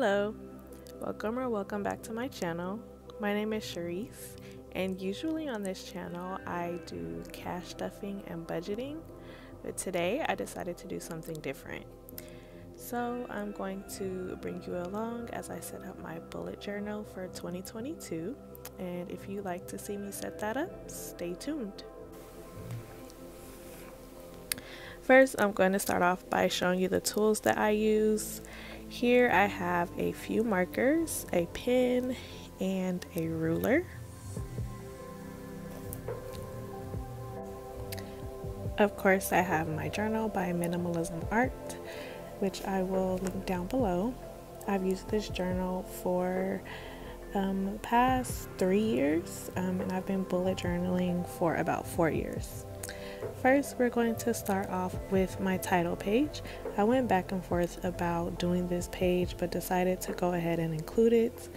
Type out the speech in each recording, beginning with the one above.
Hello, welcome or welcome back to my channel. My name is Sharice, and usually on this channel I do cash stuffing and budgeting, but today I decided to do something different. So I'm going to bring you along as I set up my bullet journal for 2022, and if you like to see me set that up, stay tuned. First, I'm going to start off by showing you the tools that I use. Here I have a few markers, a pen, and a ruler. Of course, I have my journal by Minimalism Art, which I will link down below. I've used this journal for um, past three years, um, and I've been bullet journaling for about four years. First, we're going to start off with my title page. I went back and forth about doing this page, but decided to go ahead and include it.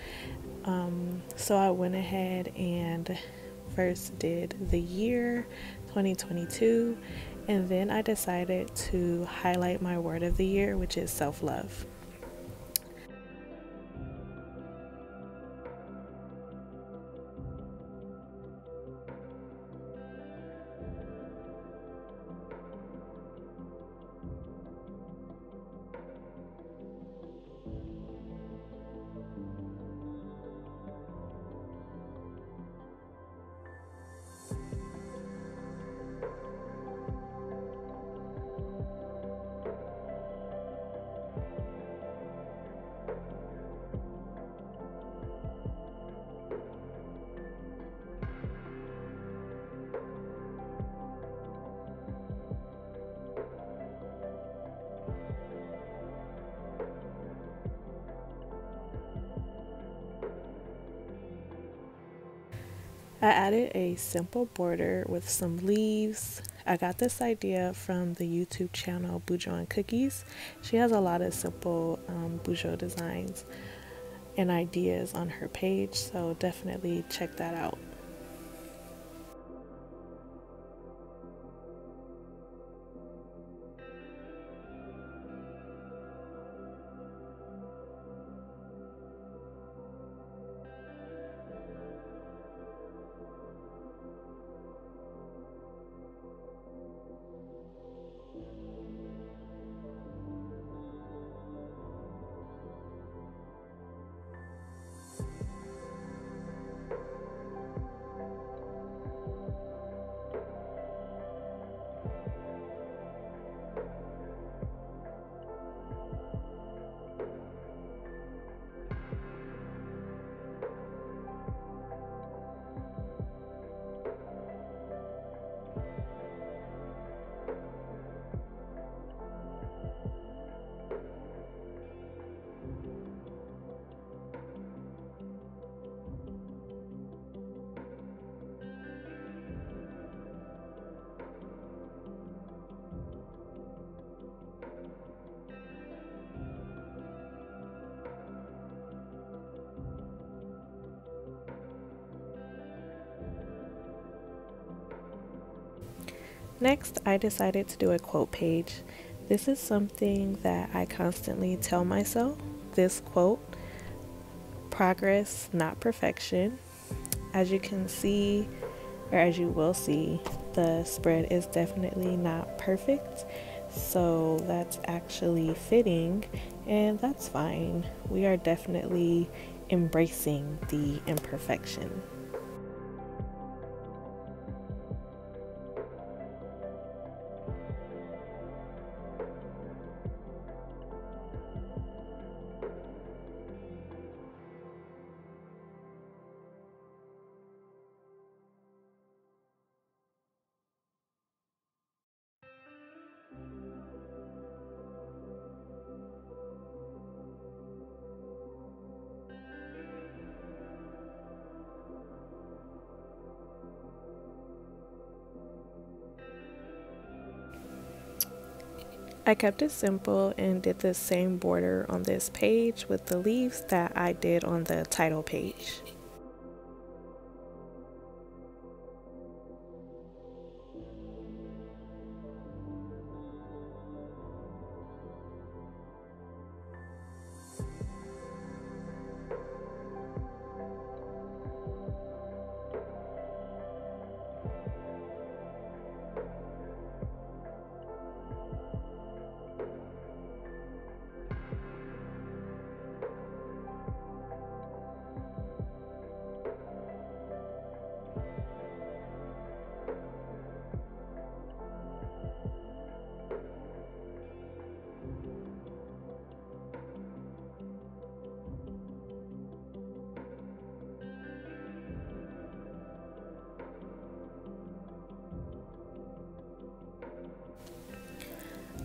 Um, so I went ahead and first did the year 2022, and then I decided to highlight my word of the year, which is self love. I added a simple border with some leaves. I got this idea from the YouTube channel Bujo and Cookies. She has a lot of simple um, Bujo designs and ideas on her page, so definitely check that out. Next, I decided to do a quote page. This is something that I constantly tell myself. This quote progress, not perfection. As you can see, or as you will see, the spread is definitely not perfect. So that's actually fitting, and that's fine. We are definitely embracing the imperfection. I kept it simple and did the same border on this page with the leaves that I did on the title page.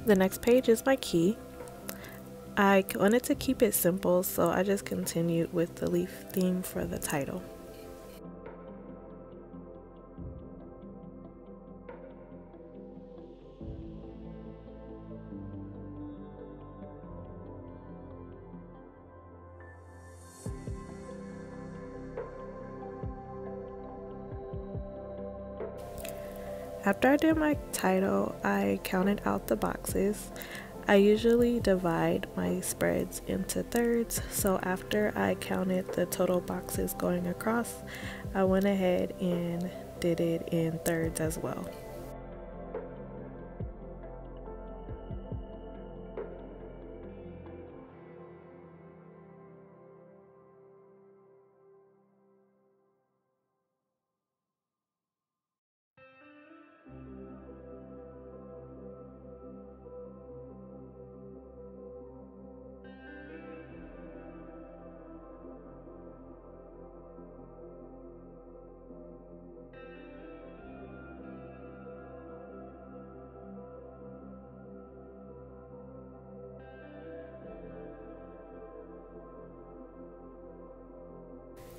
The next page is my key. I wanted to keep it simple, so I just continued with the leaf theme for the title. After I did my title, I counted out the boxes. I usually divide my spreads into thirds, so after I counted the total boxes going across, I went ahead and did it in thirds as well.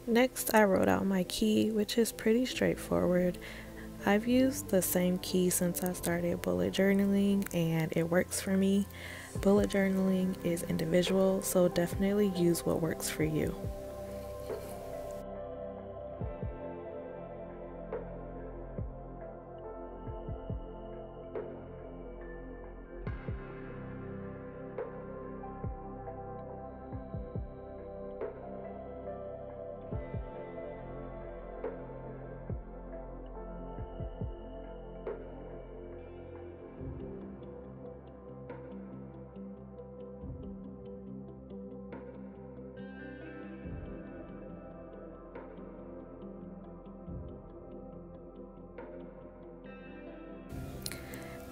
Next, I wrote out my key, which is pretty straightforward. I've used the same key since I started bullet journaling and it works for me. Bullet journaling is individual, so definitely use what works for you.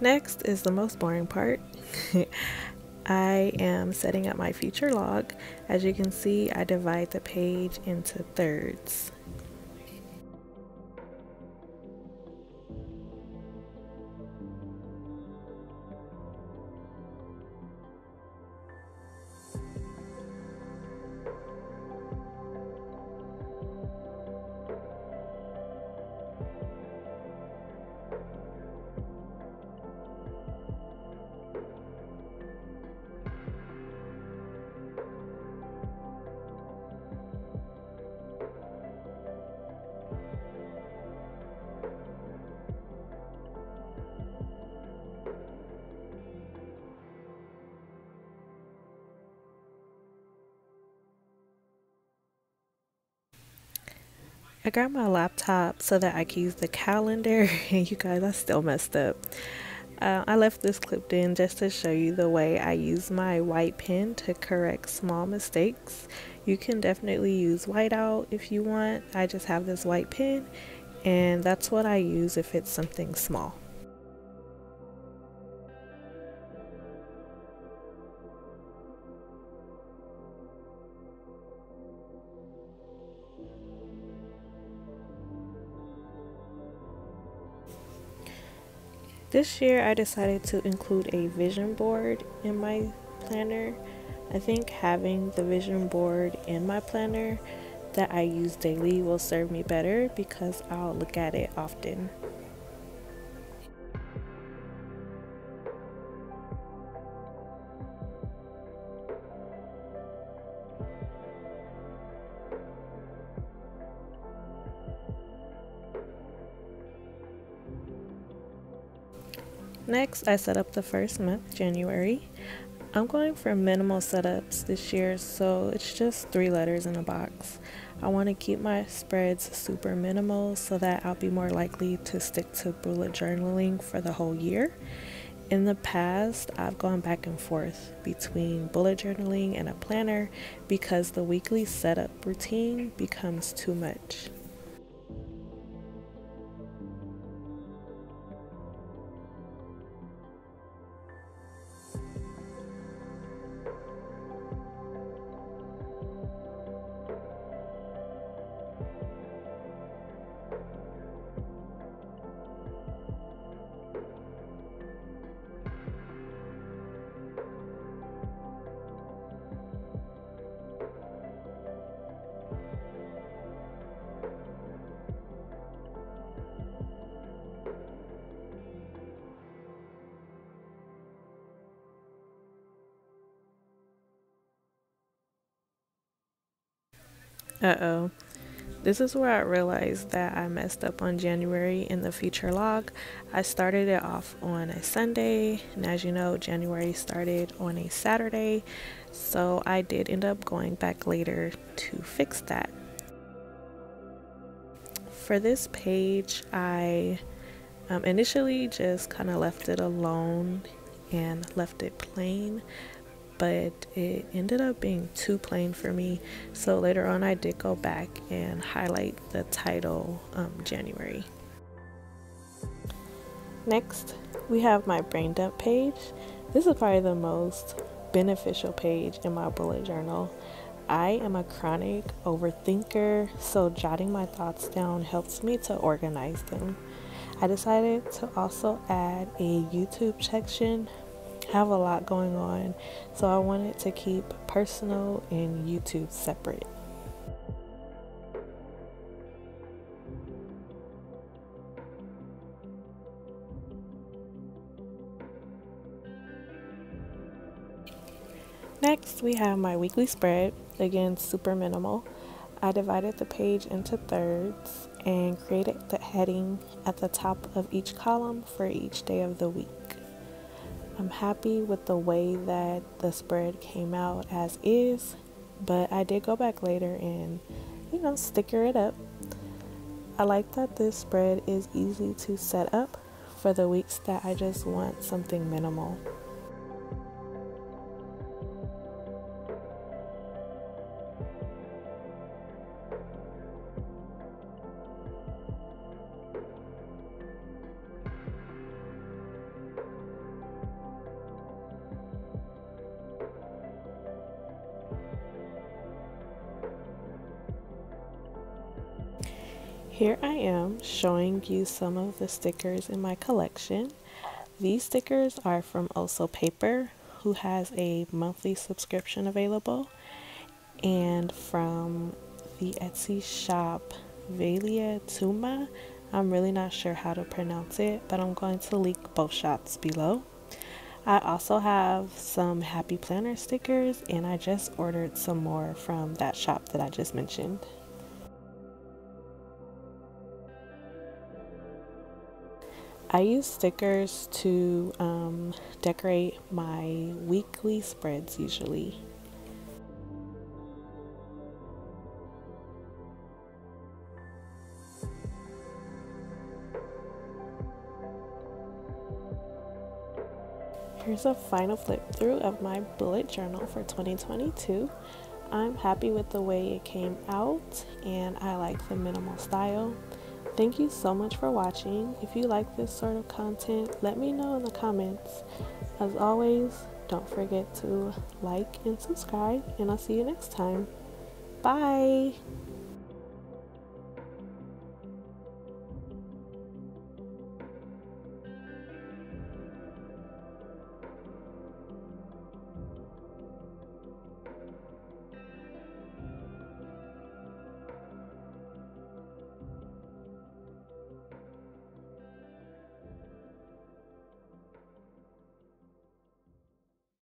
Next is the most boring part. I am setting up my future log. As you can see, I divide the page into thirds. I grabbed my laptop so that I could use the calendar and you guys I still messed up. Uh, I left this clipped in just to show you the way I use my white pen to correct small mistakes. You can definitely use whiteout if you want. I just have this white pen and that's what I use if it's something small. This year I decided to include a vision board in my planner. I think having the vision board in my planner that I use daily will serve me better because I'll look at it often. Next, I set up the first month, January. I'm going for minimal setups this year, so it's just three letters in a box. I want to keep my spreads super minimal so that I'll be more likely to stick to bullet journaling for the whole year. In the past, I've gone back and forth between bullet journaling and a planner because the weekly setup routine becomes too much. Uh oh. This is where I realized that I messed up on January in the future log. I started it off on a Sunday, and as you know, January started on a Saturday, so I did end up going back later to fix that. For this page, I um, initially just kind of left it alone and left it plain but it ended up being too plain for me. So later on, I did go back and highlight the title um, January. Next, we have my brain dump page. This is probably the most beneficial page in my bullet journal. I am a chronic overthinker, so jotting my thoughts down helps me to organize them. I decided to also add a YouTube section have a lot going on, so I wanted to keep personal and YouTube separate. Next, we have my weekly spread, again, super minimal. I divided the page into thirds and created the heading at the top of each column for each day of the week. I'm happy with the way that the spread came out as is, but I did go back later and, you know, sticker it up. I like that this spread is easy to set up for the weeks that I just want something minimal. Here I am showing you some of the stickers in my collection. These stickers are from Oso Paper, who has a monthly subscription available, and from the Etsy shop Vaalea Tumma. I'm really not sure how to pronounce it, but I'm going to link both shops below. I also have some Happy Planner stickers, and I just ordered some more from that shop that I just mentioned. I use stickers to um, decorate my weekly spreads usually. Here's a final flip through of my bullet journal for 2022. I'm happy with the way it came out and I like the minimal style. Thank you so much for watching. If you like this sort of content, let me know in the comments. As always, don't forget to like and subscribe, and I'll see you next time. Bye!